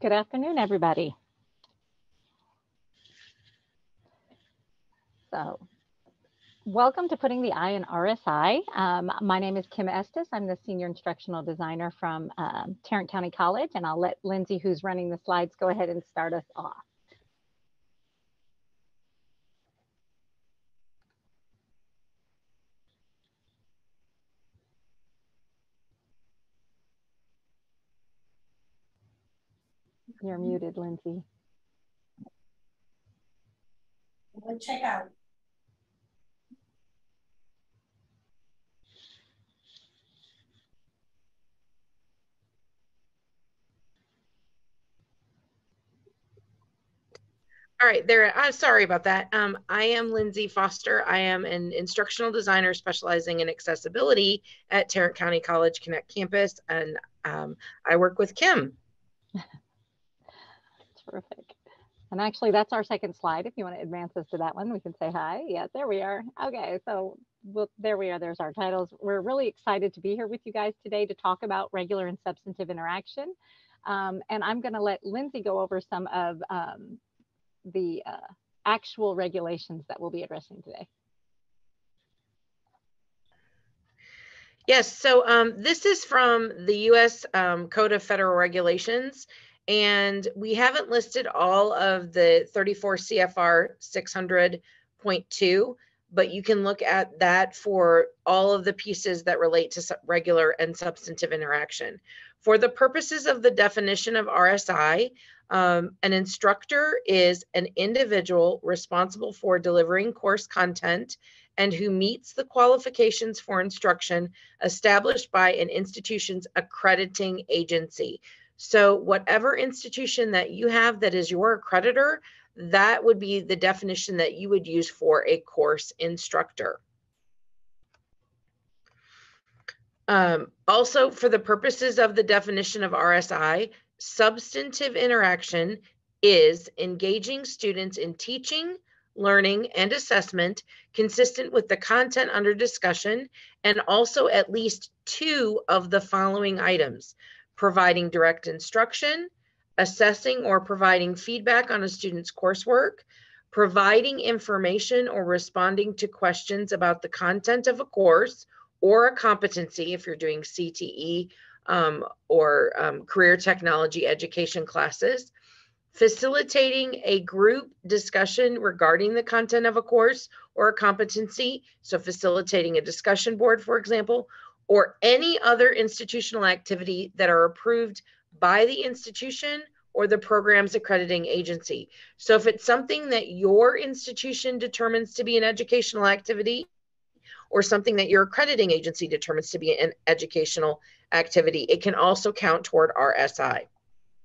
Good afternoon, everybody. So, welcome to Putting the I in RSI. Um, my name is Kim Estes. I'm the Senior Instructional Designer from um, Tarrant County College, and I'll let Lindsay, who's running the slides, go ahead and start us off. You're muted, Lindsay. check out. All right, there. Uh, sorry about that. Um, I am Lindsay Foster. I am an instructional designer specializing in accessibility at Tarrant County College Connect campus, and um, I work with Kim. Terrific. And actually, that's our second slide. If you want to advance us to that one, we can say hi. Yeah, there we are. Okay, so well, there we are. There's our titles. We're really excited to be here with you guys today to talk about regular and substantive interaction. Um, and I'm going to let Lindsay go over some of um, the uh, actual regulations that we'll be addressing today. Yes, so um, this is from the U.S. Um, Code of Federal Regulations, and we haven't listed all of the 34 CFR 600.2, but you can look at that for all of the pieces that relate to regular and substantive interaction. For the purposes of the definition of RSI, um, an instructor is an individual responsible for delivering course content and who meets the qualifications for instruction established by an institution's accrediting agency. So, whatever institution that you have that is your accreditor, that would be the definition that you would use for a course instructor. Um, also, for the purposes of the definition of RSI, substantive interaction is engaging students in teaching, learning, and assessment consistent with the content under discussion, and also at least two of the following items providing direct instruction, assessing or providing feedback on a student's coursework, providing information or responding to questions about the content of a course or a competency if you're doing CTE um, or um, career technology education classes, facilitating a group discussion regarding the content of a course or a competency, so facilitating a discussion board, for example, or any other institutional activity that are approved by the institution or the program's accrediting agency. So if it's something that your institution determines to be an educational activity or something that your accrediting agency determines to be an educational activity, it can also count toward RSI.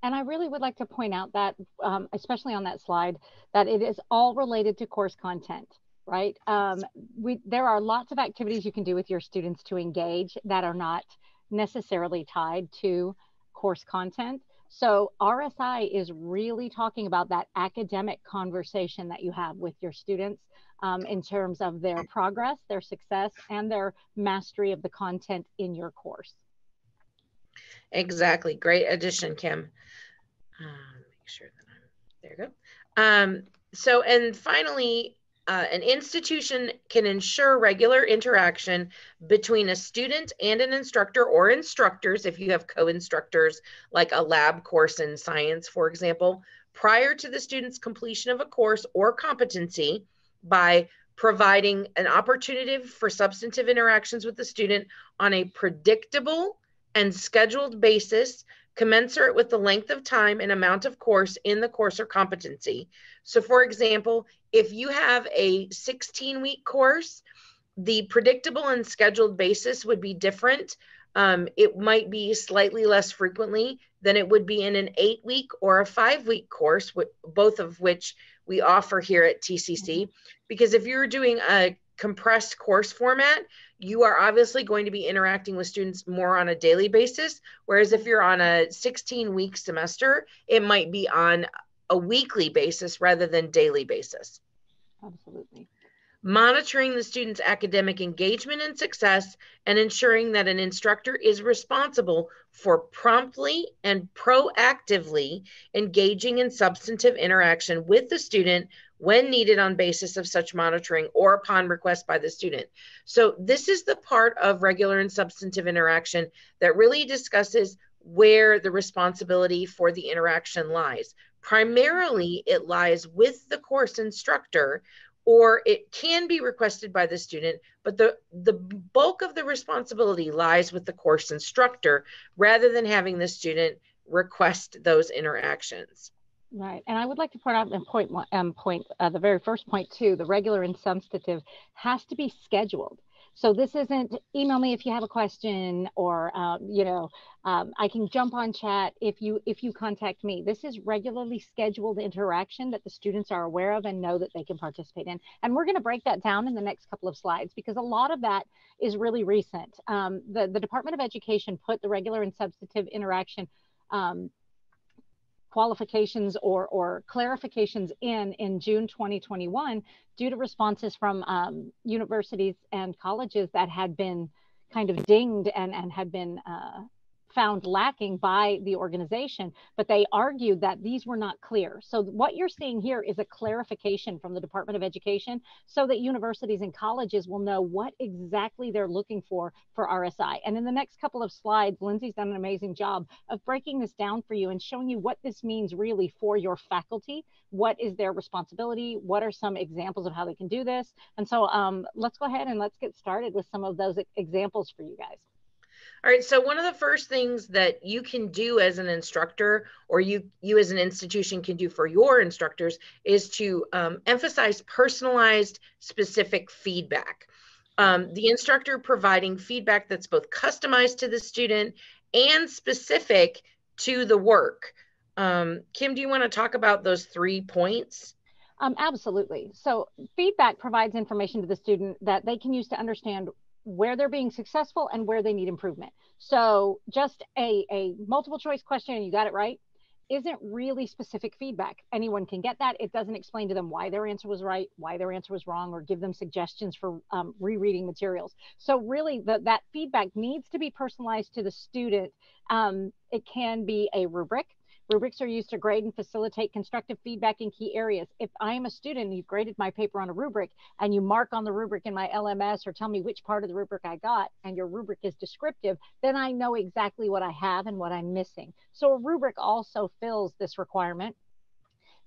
And I really would like to point out that, um, especially on that slide, that it is all related to course content right? Um, we, there are lots of activities you can do with your students to engage that are not necessarily tied to course content. So RSI is really talking about that academic conversation that you have with your students um, in terms of their progress, their success, and their mastery of the content in your course. Exactly. Great addition, Kim. Um, make sure that I'm there. You go. Um, so, and finally, uh, an institution can ensure regular interaction between a student and an instructor or instructors, if you have co instructors, like a lab course in science, for example, prior to the student's completion of a course or competency by providing an opportunity for substantive interactions with the student on a predictable and scheduled basis commensurate with the length of time and amount of course in the course or competency. So, for example, if you have a 16 week course, the predictable and scheduled basis would be different. Um, it might be slightly less frequently than it would be in an eight week or a five week course, both of which we offer here at TCC. Because if you're doing a compressed course format, you are obviously going to be interacting with students more on a daily basis. Whereas if you're on a 16 week semester, it might be on a weekly basis rather than daily basis. Absolutely. monitoring the student's academic engagement and success, and ensuring that an instructor is responsible for promptly and proactively engaging in substantive interaction with the student when needed on basis of such monitoring or upon request by the student. So this is the part of regular and substantive interaction that really discusses where the responsibility for the interaction lies. Primarily, it lies with the course instructor or it can be requested by the student, but the, the bulk of the responsibility lies with the course instructor rather than having the student request those interactions. Right, and I would like to point out in point um, point uh, the very first point too. The regular and substantive has to be scheduled. So this isn't email me if you have a question, or um, you know, um, I can jump on chat if you if you contact me. This is regularly scheduled interaction that the students are aware of and know that they can participate in. And we're going to break that down in the next couple of slides because a lot of that is really recent. Um, the the Department of Education put the regular and substantive interaction um, qualifications or, or clarifications in in June 2021 due to responses from um, universities and colleges that had been kind of dinged and, and had been uh, found lacking by the organization, but they argued that these were not clear. So what you're seeing here is a clarification from the Department of Education so that universities and colleges will know what exactly they're looking for for RSI. And in the next couple of slides, Lindsay's done an amazing job of breaking this down for you and showing you what this means really for your faculty. What is their responsibility? What are some examples of how they can do this? And so um, let's go ahead and let's get started with some of those examples for you guys. All right, so one of the first things that you can do as an instructor or you you as an institution can do for your instructors is to um, emphasize personalized specific feedback. Um, the instructor providing feedback that's both customized to the student and specific to the work. Um, Kim, do you want to talk about those three points? Um, absolutely. So, feedback provides information to the student that they can use to understand where they're being successful and where they need improvement. So just a, a multiple choice question and you got it right isn't really specific feedback. Anyone can get that. It doesn't explain to them why their answer was right, why their answer was wrong, or give them suggestions for um, rereading materials. So really the, that feedback needs to be personalized to the student. Um, it can be a rubric Rubrics are used to grade and facilitate constructive feedback in key areas. If I am a student and you've graded my paper on a rubric and you mark on the rubric in my LMS or tell me which part of the rubric I got and your rubric is descriptive, then I know exactly what I have and what I'm missing. So a rubric also fills this requirement.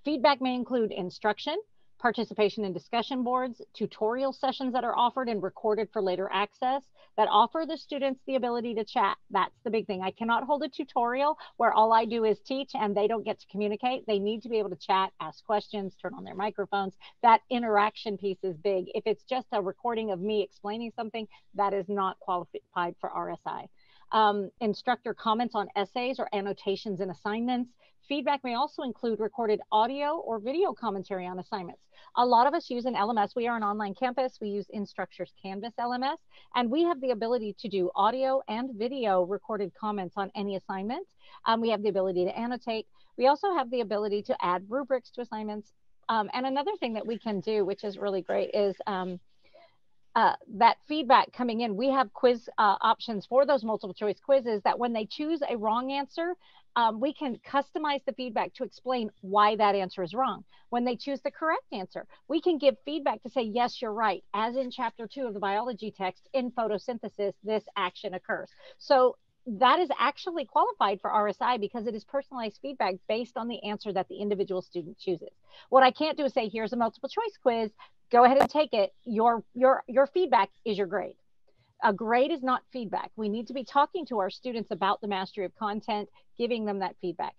Feedback may include instruction, participation in discussion boards, tutorial sessions that are offered and recorded for later access that offer the students the ability to chat. That's the big thing. I cannot hold a tutorial where all I do is teach and they don't get to communicate. They need to be able to chat, ask questions, turn on their microphones. That interaction piece is big. If it's just a recording of me explaining something, that is not qualified for RSI. Um, instructor comments on essays or annotations and assignments, Feedback may also include recorded audio or video commentary on assignments. A lot of us use an LMS. We are an online campus. We use Instructure's Canvas LMS, and we have the ability to do audio and video recorded comments on any assignment. Um, we have the ability to annotate. We also have the ability to add rubrics to assignments. Um, and another thing that we can do, which is really great, is um, uh, that feedback coming in, we have quiz uh, options for those multiple choice quizzes that when they choose a wrong answer, um, we can customize the feedback to explain why that answer is wrong. When they choose the correct answer, we can give feedback to say, yes, you're right. As in chapter two of the biology text, in photosynthesis, this action occurs. So that is actually qualified for RSI because it is personalized feedback based on the answer that the individual student chooses. What I can't do is say, here's a multiple choice quiz, go ahead and take it. Your, your, your feedback is your grade a grade is not feedback. We need to be talking to our students about the mastery of content, giving them that feedback.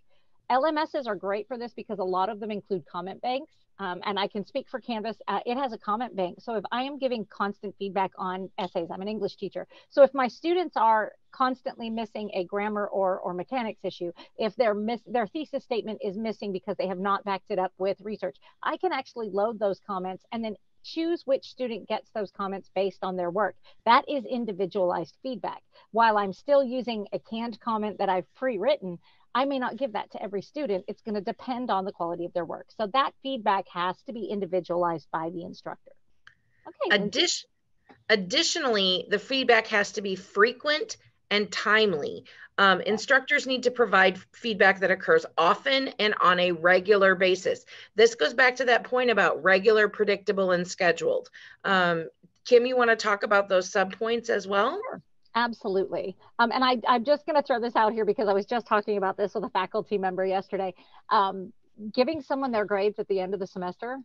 LMSs are great for this because a lot of them include comment banks. Um, and I can speak for Canvas. Uh, it has a comment bank. So if I am giving constant feedback on essays, I'm an English teacher. So if my students are constantly missing a grammar or, or mechanics issue, if their miss, their thesis statement is missing because they have not backed it up with research, I can actually load those comments and then choose which student gets those comments based on their work. That is individualized feedback. While I'm still using a canned comment that I've pre-written, I may not give that to every student. It's going to depend on the quality of their work. So that feedback has to be individualized by the instructor. Okay. Addition, additionally, the feedback has to be frequent and timely. Um, instructors need to provide feedback that occurs often and on a regular basis. This goes back to that point about regular, predictable, and scheduled. Um, Kim, you want to talk about those subpoints as well? Sure. Absolutely. Um, and I, am just going to throw this out here because I was just talking about this with a faculty member yesterday. Um, giving someone their grades at the end of the semester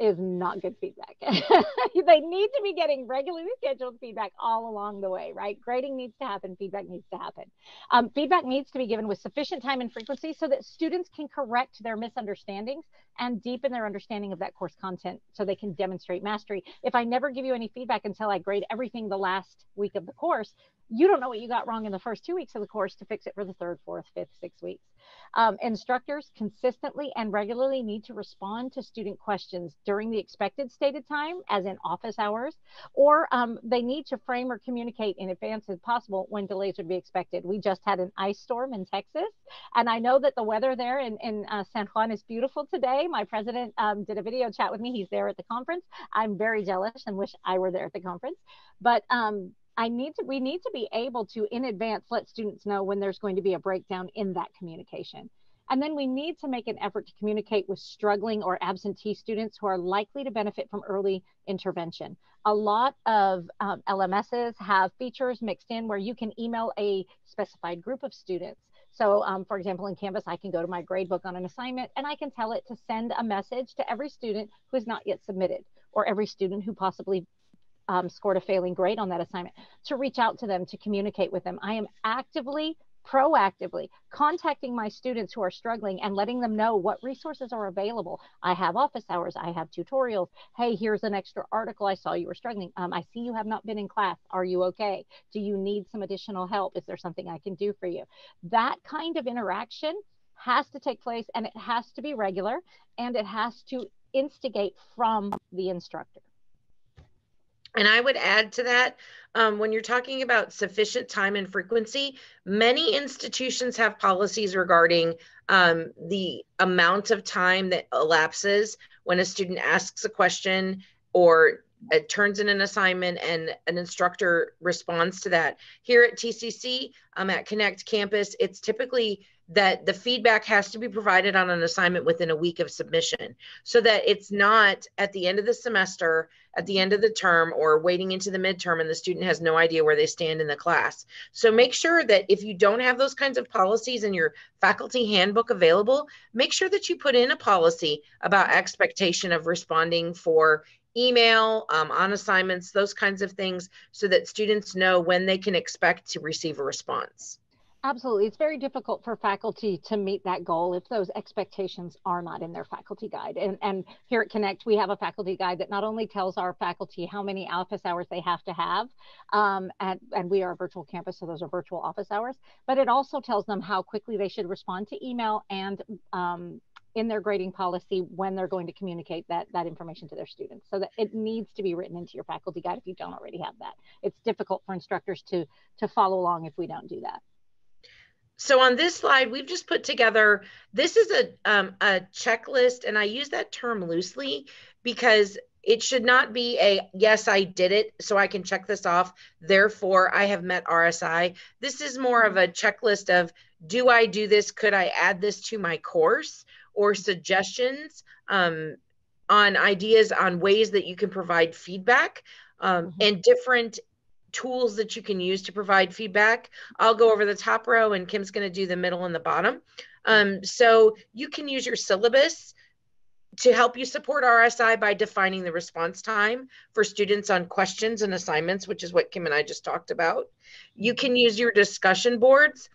is not good feedback. they need to be getting regularly scheduled feedback all along the way, right? Grading needs to happen, feedback needs to happen. Um, feedback needs to be given with sufficient time and frequency so that students can correct their misunderstandings and deepen their understanding of that course content so they can demonstrate mastery. If I never give you any feedback until I grade everything the last week of the course, you don't know what you got wrong in the first two weeks of the course to fix it for the third, fourth, fifth, sixth weeks. Um, instructors consistently and regularly need to respond to student questions during the expected stated time, as in office hours, or um, they need to frame or communicate in advance as possible when delays would be expected. We just had an ice storm in Texas, and I know that the weather there in, in uh, San Juan is beautiful today. My president um, did a video chat with me. He's there at the conference. I'm very jealous and wish I were there at the conference. But um, I need to, we need to be able to in advance let students know when there's going to be a breakdown in that communication. And then we need to make an effort to communicate with struggling or absentee students who are likely to benefit from early intervention. A lot of um, LMSs have features mixed in where you can email a specified group of students. So, um, for example, in Canvas, I can go to my gradebook on an assignment and I can tell it to send a message to every student who has not yet submitted or every student who possibly um, scored a failing grade on that assignment, to reach out to them, to communicate with them. I am actively, proactively contacting my students who are struggling and letting them know what resources are available. I have office hours, I have tutorials. Hey, here's an extra article. I saw you were struggling. Um, I see you have not been in class. Are you okay? Do you need some additional help? Is there something I can do for you? That kind of interaction has to take place and it has to be regular and it has to instigate from the instructor. And I would add to that um, when you're talking about sufficient time and frequency, many institutions have policies regarding um, the amount of time that elapses when a student asks a question or uh, turns in an assignment and an instructor responds to that. Here at TCC, um, at Connect Campus, it's typically that the feedback has to be provided on an assignment within a week of submission so that it's not at the end of the semester, at the end of the term, or waiting into the midterm and the student has no idea where they stand in the class. So make sure that if you don't have those kinds of policies in your faculty handbook available, make sure that you put in a policy about expectation of responding for email um, on assignments, those kinds of things, so that students know when they can expect to receive a response. Absolutely. It's very difficult for faculty to meet that goal if those expectations are not in their faculty guide. And, and here at Connect, we have a faculty guide that not only tells our faculty how many office hours they have to have, um, and, and we are a virtual campus, so those are virtual office hours, but it also tells them how quickly they should respond to email and um, in their grading policy when they're going to communicate that that information to their students so that it needs to be written into your faculty guide if you don't already have that it's difficult for instructors to to follow along if we don't do that so on this slide, we've just put together, this is a, um, a checklist, and I use that term loosely because it should not be a, yes, I did it, so I can check this off, therefore I have met RSI. This is more of a checklist of, do I do this? Could I add this to my course? Or suggestions um, on ideas on ways that you can provide feedback um, mm-hmm. and different tools that you can use to provide feedback. I'll go over the top row and Kim's going to do the middle and the bottom. Um, so you can use your syllabus to help you support RSI by defining the response time for students on questions and assignments, which is what Kim and I just talked about. You can use your discussion boards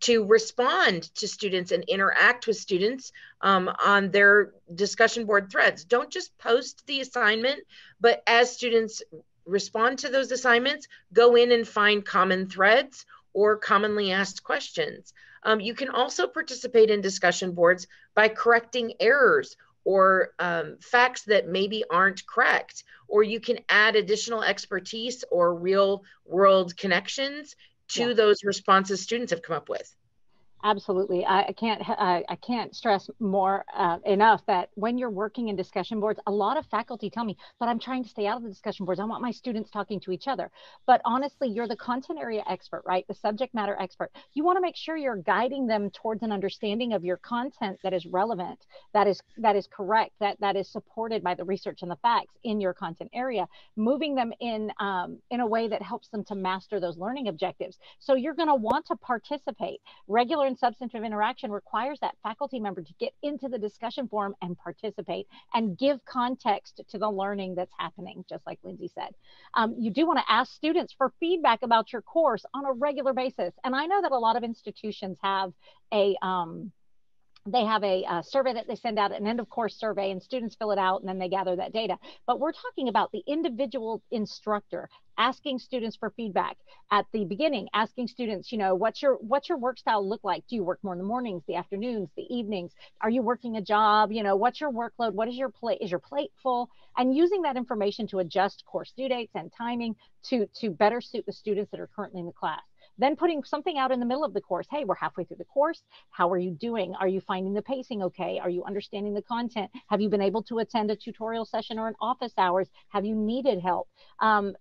to respond to students and interact with students um, on their discussion board threads. Don't just post the assignment, but as students respond to those assignments, go in and find common threads or commonly asked questions. Um, you can also participate in discussion boards by correcting errors or um, facts that maybe aren't correct, or you can add additional expertise or real world connections to yeah. those responses students have come up with. Absolutely. I, I can't I, I, can't stress more uh, enough that when you're working in discussion boards, a lot of faculty tell me, but I'm trying to stay out of the discussion boards. I want my students talking to each other. But honestly, you're the content area expert, right? The subject matter expert. You want to make sure you're guiding them towards an understanding of your content that is relevant, that is that is correct, that that is supported by the research and the facts in your content area, moving them in um, in a way that helps them to master those learning objectives. So you're going to want to participate. Regular and substantive interaction requires that faculty member to get into the discussion forum and participate and give context to the learning that's happening, just like Lindsay said. Um, you do want to ask students for feedback about your course on a regular basis. And I know that a lot of institutions have a um, they have a, a, survey that they send out an end of course survey and students fill it out and then they gather that data. But we're talking about the individual instructor asking students for feedback at the beginning asking students you know what's your what's your work style look like? Do you work more in the mornings the afternoons the evenings? Are you working a job? You know what's your workload? What is your plate is your plate full? And using that information to adjust course due dates and timing to to better suit the students that are currently in the class then putting something out in the middle of the course. Hey, we're halfway through the course. How are you doing? Are you finding the pacing okay? Are you understanding the content? Have you been able to attend a tutorial session or an office hours? Have you needed help? Um,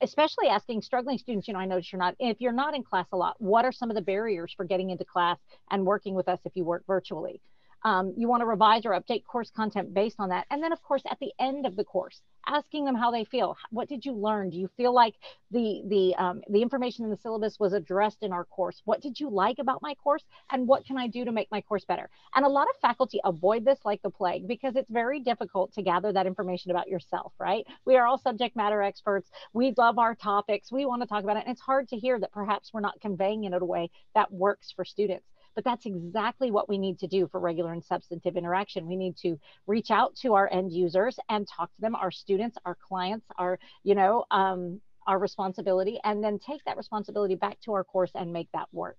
especially asking struggling students, you know, I notice you're not, if you're not in class a lot, what are some of the barriers for getting into class and working with us if you work virtually? Um, you want to revise or update course content based on that. And then, of course, at the end of the course, asking them how they feel. What did you learn? Do you feel like the the um, the information in the syllabus was addressed in our course? What did you like about my course? And what can I do to make my course better? And a lot of faculty avoid this like the plague because it's very difficult to gather that information about yourself, right? We are all subject matter experts. We love our topics. We want to talk about it. And it's hard to hear that perhaps we're not conveying it in a way that works for students. But that's exactly what we need to do for regular and substantive interaction. We need to reach out to our end users and talk to them, our students, our clients, our, you know, um, our responsibility, and then take that responsibility back to our course and make that work.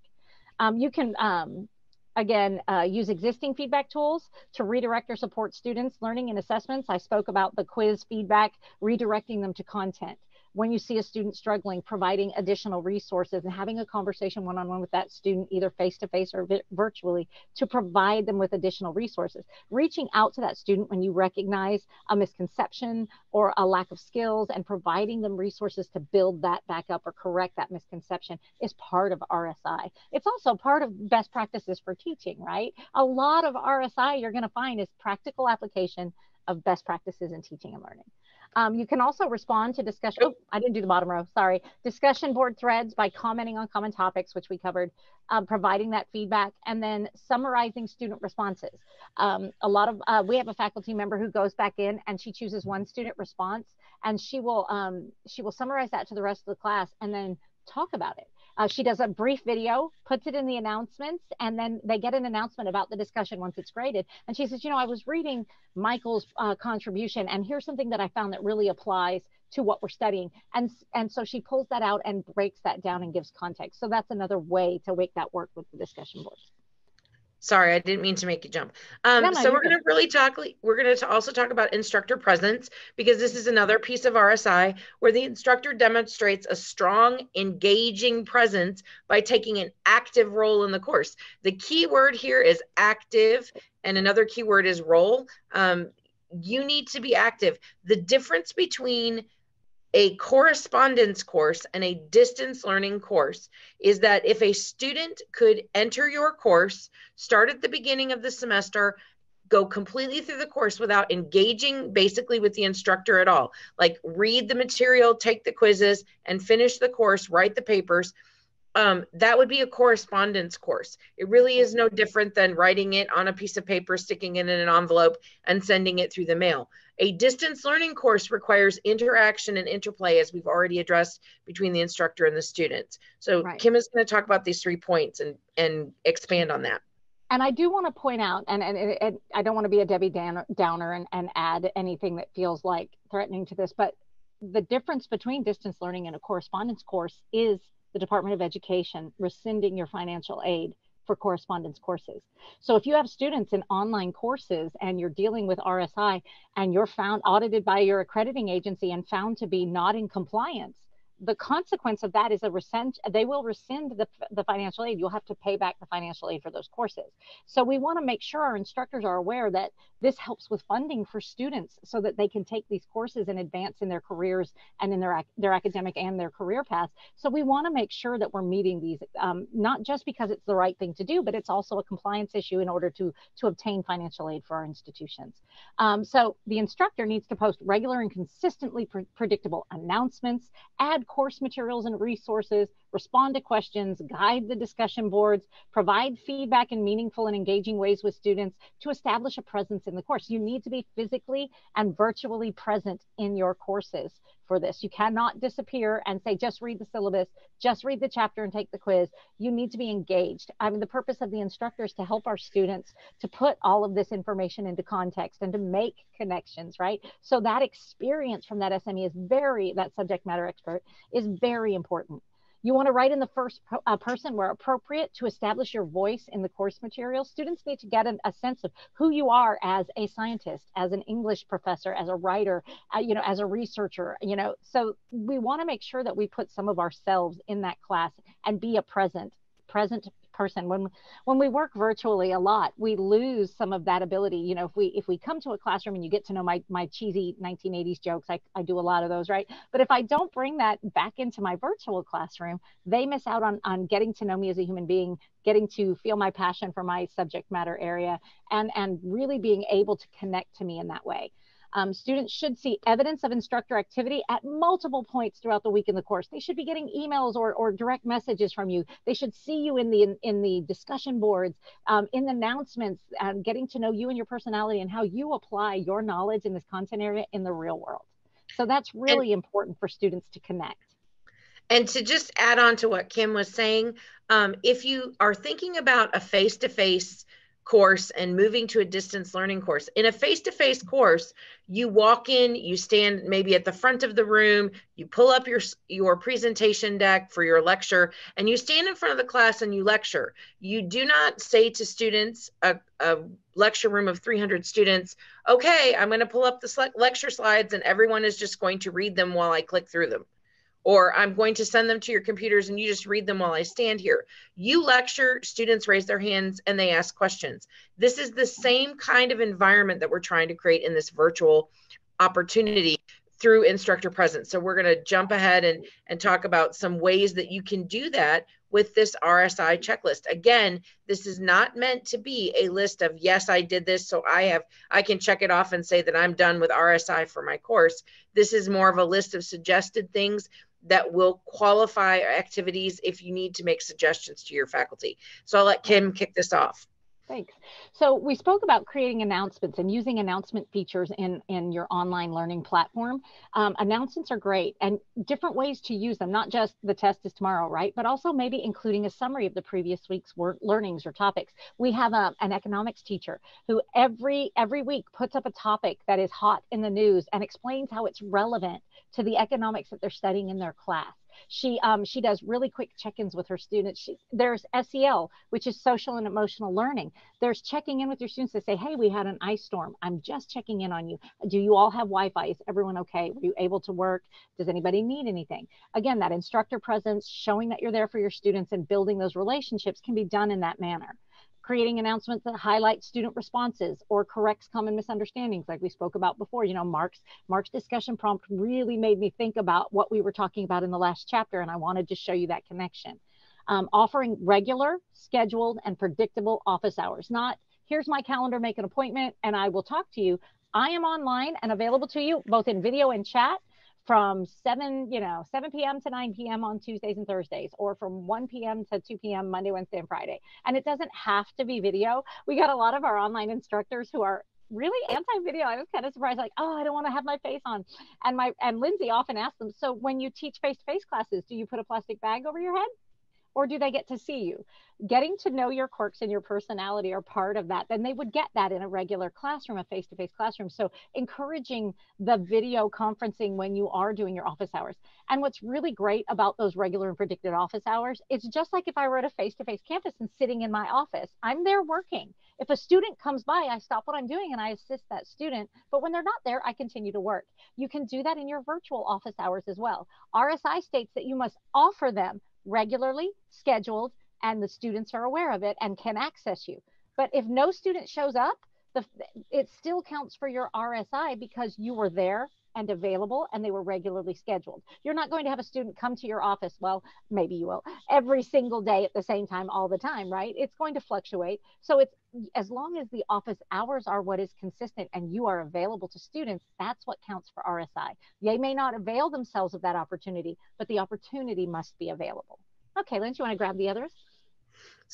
Um, you can um, again, uh, use existing feedback tools to redirect or support students' learning and assessments. I spoke about the quiz feedback, redirecting them to content when you see a student struggling, providing additional resources and having a conversation one on one with that student, either face to face or vi- virtually, to provide them with additional resources. Reaching out to that student when you recognize a misconception or a lack of skills and providing them resources to build that back up or correct that misconception is part of RSI. It's also part of best practices for teaching, right? A lot of RSI you're going to find is practical application of best practices in teaching and learning. Um, you can also respond to discussion. Oh, I didn't do the bottom row. Sorry. Discussion board threads by commenting on common topics, which we covered, um, providing that feedback, and then summarizing student responses. Um, a lot of uh, we have a faculty member who goes back in and she chooses one student response, and she will um, she will summarize that to the rest of the class, and then talk about it. Uh, she does a brief video, puts it in the announcements, and then they get an announcement about the discussion once it's graded. And she says, You know, I was reading Michael's uh, contribution, and here's something that I found that really applies to what we're studying. And, and so she pulls that out and breaks that down and gives context. So that's another way to make that work with the discussion boards. Sorry, I didn't mean to make you jump. Um, no, no, so we're going to really talk. We're going to also talk about instructor presence because this is another piece of RSI where the instructor demonstrates a strong, engaging presence by taking an active role in the course. The key word here is active, and another key word is role. Um, you need to be active. The difference between a correspondence course and a distance learning course is that if a student could enter your course, start at the beginning of the semester, go completely through the course without engaging basically with the instructor at all, like read the material, take the quizzes, and finish the course, write the papers. Um, that would be a correspondence course. It really is no different than writing it on a piece of paper, sticking it in an envelope, and sending it through the mail. A distance learning course requires interaction and interplay, as we've already addressed, between the instructor and the students. So right. Kim is going to talk about these three points and, and expand on that. And I do want to point out, and, and, and I don't want to be a Debbie Downer and, and add anything that feels like threatening to this, but the difference between distance learning and a correspondence course is the Department of Education rescinding your financial aid for correspondence courses. So if you have students in online courses and you're dealing with RSI and you're found audited by your accrediting agency and found to be not in compliance the consequence of that is a rescind they will rescind the, the financial aid. You'll have to pay back the financial aid for those courses. So we want to make sure our instructors are aware that this helps with funding for students so that they can take these courses and advance in their careers and in their their academic and their career paths. So we want to make sure that we're meeting these um, not just because it's the right thing to do but it's also a compliance issue in order to to obtain financial aid for our institutions. Um, so the instructor needs to post regular and consistently pre- predictable announcements add course materials and resources, respond to questions, guide the discussion boards, provide feedback in meaningful and engaging ways with students to establish a presence in the course. You need to be physically and virtually present in your courses for this. You cannot disappear and say, just read the syllabus, just read the chapter and take the quiz. You need to be engaged. I mean, the purpose of the instructor is to help our students to put all of this information into context and to make connections, right? So that experience from that SME is very, that subject matter expert is very important. You want to write in the first uh, person where appropriate to establish your voice in the course material. Students need to get an, a sense of who you are as a scientist, as an English professor, as a writer, uh, you know, as a researcher, you know. So we want to make sure that we put some of ourselves in that class and be a present present person when when we work virtually a lot we lose some of that ability. You know if we if we come to a classroom and you get to know my my cheesy 1980s jokes i, I do a lot of those right? But if i don't bring that back into my virtual classroom they miss out on on getting to know me as a human being getting to feel my passion for my subject matter area and and really being able to connect to me in that way um, students should see evidence of instructor activity at multiple points throughout the week in the course. They should be getting emails or, or direct messages from you. They should see you in the in, in the discussion boards, um, in the announcements, um, getting to know you and your personality and how you apply your knowledge in this content area in the real world. So that's really and, important for students to connect. And to just add on to what Kim was saying, um, if you are thinking about a face-to-face course and moving to a distance learning course. In a face to face course, you walk in, you stand maybe at the front of the room, you pull up your your presentation deck for your lecture and you stand in front of the class and you lecture. You do not say to students a, a lecture room of 300 students, "Okay, I'm going to pull up the lecture slides and everyone is just going to read them while I click through them." Or I'm going to send them to your computers and you just read them while I stand here. You lecture, students raise their hands and they ask questions. This is the same kind of environment that we're trying to create in this virtual opportunity through instructor presence. So we're going to jump ahead and, and talk about some ways that you can do that with this RSI checklist. Again, this is not meant to be a list of yes, I did this, so I have I can check it off and say that I'm done with RSI for my course. This is more of a list of suggested things that will qualify activities if you need to make suggestions to your faculty. So I'll let Kim kick this off. Thanks. So we spoke about creating announcements and using announcement features in, in your online learning platform. Um, announcements are great and different ways to use them, not just the test is tomorrow, right? But also maybe including a summary of the previous week's work learnings or topics. We have a, an economics teacher who every every week puts up a topic that is hot in the news and explains how it's relevant to the economics that they're studying in their class. She um, she does really quick check-ins with her students. She, there's SEL, which is social and emotional learning. There's checking in with your students to say, hey, we had an ice storm. I'm just checking in on you. Do you all have Wi-Fi? Is everyone okay? Were you able to work? Does anybody need anything? Again, that instructor presence, showing that you're there for your students and building those relationships can be done in that manner creating announcements that highlight student responses or corrects common misunderstandings like we spoke about before. You know mark's mark's discussion prompt really made me think about what we were talking about in the last chapter and i wanted to show you that connection. Um, offering regular scheduled and predictable office hours. Not here's my calendar make an appointment and i will talk to you. I am online and available to you both in video and chat from 7 you know 7 p.m to 9 p.m on tuesdays and thursdays or from 1 p.m to 2 p.m monday wednesday and friday. And it doesn't have to be video. We got a lot of our online instructors who are really anti-video. I was kind of surprised like oh i don't want to have my face on. And my and lindsay often asks them so when you teach face-to-face classes do you put a plastic bag over your head or do they get to see you? Getting to know your quirks and your personality are part of that. Then they would get that in a regular classroom, a face to face classroom. So, encouraging the video conferencing when you are doing your office hours. And what's really great about those regular and predicted office hours, it's just like if I were at a face to face campus and sitting in my office, I'm there working. If a student comes by, I stop what I'm doing and I assist that student. But when they're not there, I continue to work. You can do that in your virtual office hours as well. RSI states that you must offer them regularly, scheduled, and the students are aware of it and can access you. But if no student shows up, the, it still counts for your RSI because you were there and available and they were regularly scheduled. You're not going to have a student come to your office, well, maybe you will, every single day at the same time all the time, right? It's going to fluctuate. So it's as long as the office hours are what is consistent and you are available to students, that's what counts for RSI. They may not avail themselves of that opportunity, but the opportunity must be available. Okay, Lynn, you want to grab the others?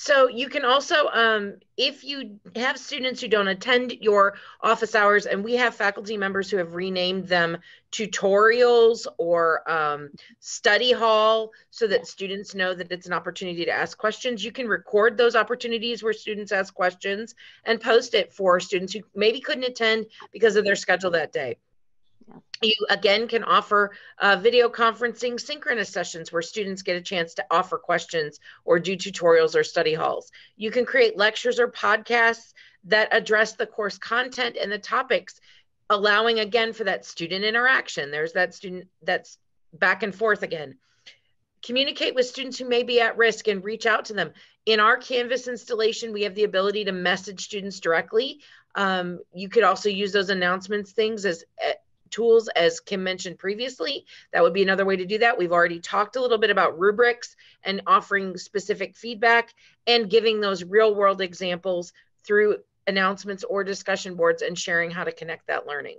So you can also, um, if you have students who don't attend your office hours, and we have faculty members who have renamed them tutorials or um, study hall so that students know that it's an opportunity to ask questions. You can record those opportunities where students ask questions and post it for students who maybe couldn't attend because of their schedule that day. You again can offer uh, video conferencing synchronous sessions where students get a chance to offer questions or do tutorials or study halls. You can create lectures or podcasts that address the course content and the topics, allowing again for that student interaction. There's that student that's back and forth again. Communicate with students who may be at risk and reach out to them. In our Canvas installation, we have the ability to message students directly. Um, you could also use those announcements things as tools, as Kim mentioned previously. That would be another way to do that. We've already talked a little bit about rubrics and offering specific feedback and giving those real world examples through announcements or discussion boards and sharing how to connect that learning.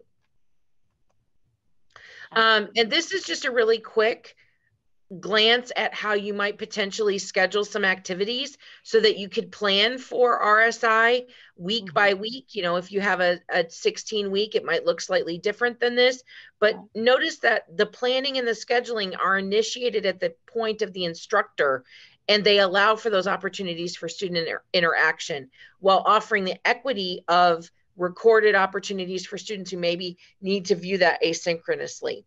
Um, and this is just a really quick glance at how you might potentially schedule some activities so that you could plan for RSI week mm-hmm. by week. You know, if you have a, a 16 week, it might look slightly different than this. But notice that the planning and the scheduling are initiated at the point of the instructor and they allow for those opportunities for student inter- interaction while offering the equity of recorded opportunities for students who maybe need to view that asynchronously.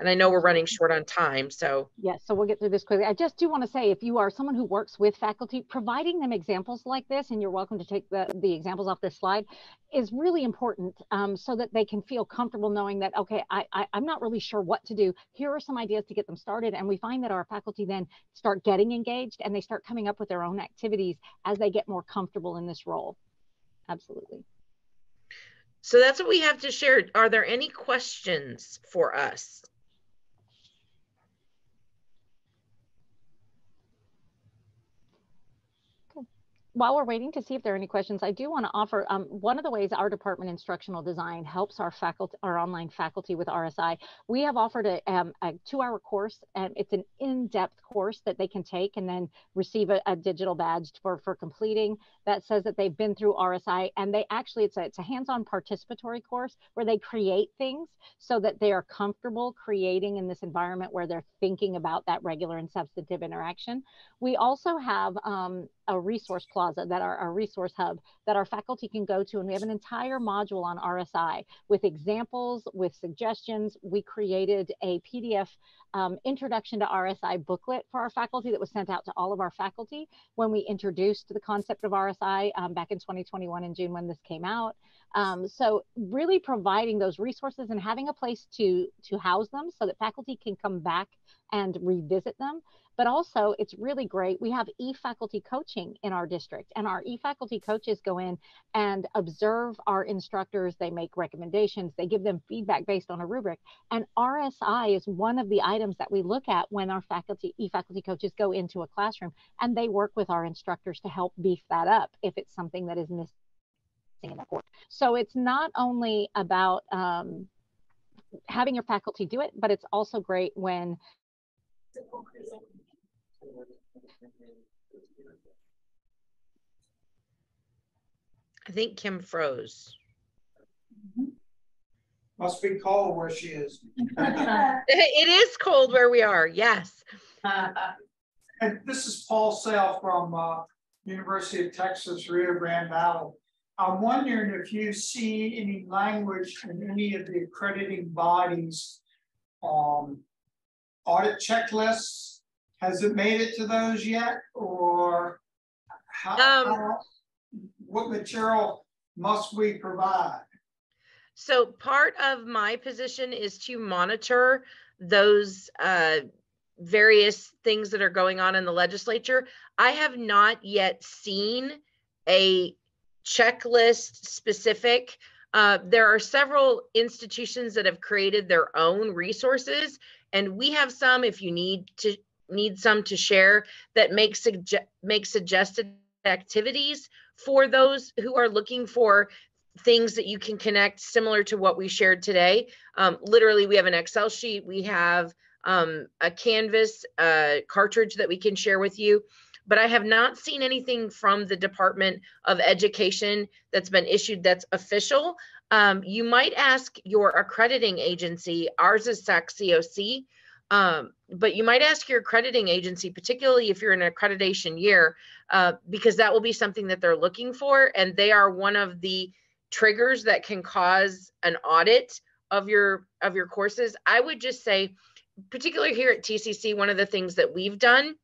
And I know we're running short on time, so. Yes, so we'll get through this quickly. I just do want to say, if you are someone who works with faculty, providing them examples like this, and you're welcome to take the, the examples off this slide, is really important um, so that they can feel comfortable knowing that, okay, I, I, I'm not really sure what to do. Here are some ideas to get them started. And we find that our faculty then start getting engaged and they start coming up with their own activities as they get more comfortable in this role. Absolutely. So that's what we have to share. Are there any questions for us? While we're waiting to see if there are any questions, I do want to offer um, one of the ways our department instructional design helps our faculty, our online faculty with RSI. We have offered a, um, a two-hour course, and it's an in-depth course that they can take and then receive a, a, digital badge for for completing that says that they've been through RSI. And they actually, it's a it's a hands-on participatory course where they create things so that they are comfortable creating in this environment where they're thinking about that regular and substantive interaction. We also have um, a resource plaza that our, our resource hub that our faculty can go to and we have an entire module on rsi with examples with suggestions. We created a pdf um, introduction to rsi booklet for our faculty that was sent out to all of our faculty when we introduced the concept of rsi um, back in 2021 in june when this came out um, so really providing those resources and having a place to to house them so that faculty can come back and revisit them but also, it's really great. We have e faculty coaching in our district, and our e faculty coaches go in and observe our instructors. They make recommendations, they give them feedback based on a rubric. And RSI is one of the items that we look at when our faculty, e faculty coaches go into a classroom and they work with our instructors to help beef that up if it's something that is missing in the course. So it's not only about um, having your faculty do it, but it's also great when I think Kim froze. Must be cold where she is. it is cold where we are. Yes. And this is Paul Sale from uh, University of Texas, Rio Grande Valley. I'm wondering if you see any language in any of the accrediting bodies um, audit checklists. Has it made it to those yet, or how, Um, how what material must we provide? So part of my position is to monitor those uh, various things that are going on in the legislature. I have not yet seen a checklist specific. Uh, there are several institutions that have created their own resources, and we have some. If you need to need some to share, that make sugge- make suggested activities for those who are looking for things that you can connect similar to what we shared today. Um, literally, we have an Excel sheet, we have um, a Canvas uh, cartridge that we can share with you. But I have not seen anything from the Department of Education that's been issued that's official. Um, you might ask your accrediting agency, ours is SACSCOC, um, but you might ask your accrediting agency, particularly if you're in an accreditation year, uh, because that will be something that they're looking for. And they are one of the triggers that can cause an audit of your of your courses i would just say particularly here at tcc one of the things that we've done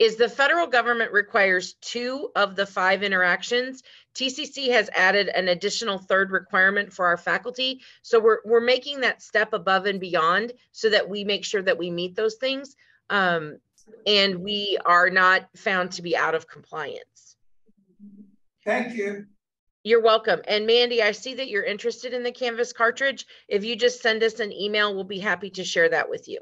is the federal government requires two of the five interactions tcc has added an additional third requirement for our faculty so we're, we're making that step above and beyond so that we make sure that we meet those things um, and we are not found to be out of compliance Thank you. You're welcome. And Mandy, I see that you're interested in the Canvas cartridge. If you just send us an email, we'll be happy to share that with you.